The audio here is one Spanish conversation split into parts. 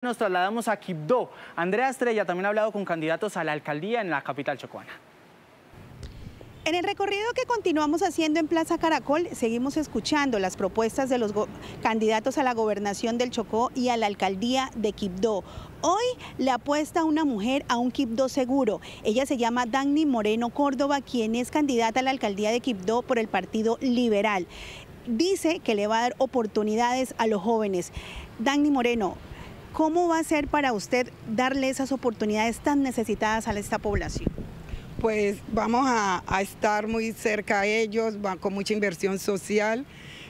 Nos trasladamos a Quibdó. Andrea Estrella también ha hablado con candidatos a la alcaldía en la capital chocuana. En el recorrido que continuamos haciendo en Plaza Caracol, seguimos escuchando las propuestas de los candidatos a la gobernación del Chocó y a la alcaldía de Quibdó. Hoy le apuesta una mujer a un Quibdó seguro. Ella se llama Dagny Moreno Córdoba, quien es candidata a la alcaldía de Quibdó por el Partido Liberal. Dice que le va a dar oportunidades a los jóvenes. Dagny Moreno, ¿Cómo va a ser para usted darle esas oportunidades tan necesitadas a esta población? Pues vamos a, estar muy cerca a ellos, con mucha inversión social.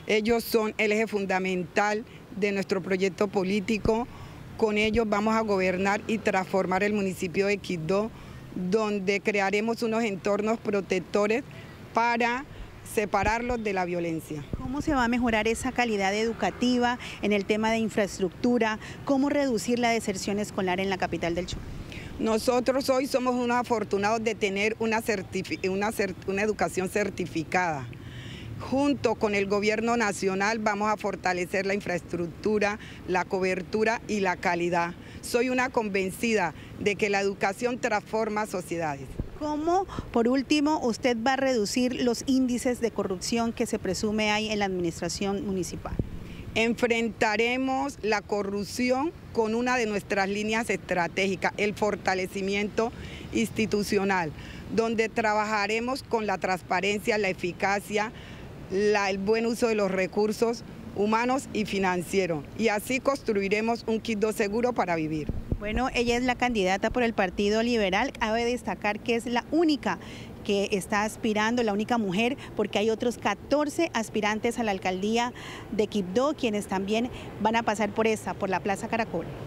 Ellos son el eje fundamental de nuestro proyecto político. Con ellos vamos a gobernar y transformar el municipio de Quibdó, donde crearemos unos entornos protectores para separarlos de la violencia. ¿Cómo se va a mejorar esa calidad educativa en el tema de infraestructura? ¿Cómo reducir la deserción escolar en la capital del Chocó? Nosotros hoy somos unos afortunados de tener una, una educación certificada. Junto con el gobierno nacional vamos a fortalecer la infraestructura, la cobertura y la calidad. Soy una convencida de que la educación transforma sociedades. ¿Cómo, por último, usted va a reducir los índices de corrupción que se presume hay en la administración municipal? Enfrentaremos la corrupción con una de nuestras líneas estratégicas, el fortalecimiento institucional, donde trabajaremos con la transparencia, la eficacia, el buen uso de los recursos humanos y financieros. Y así construiremos un quito seguro para vivir. Bueno, ella es la candidata por el Partido Liberal. Cabe destacar que es la única que está aspirando, la única mujer, porque hay otros 14 aspirantes a la alcaldía de Quibdó, quienes también van a pasar por esta, por la Plaza Caracol.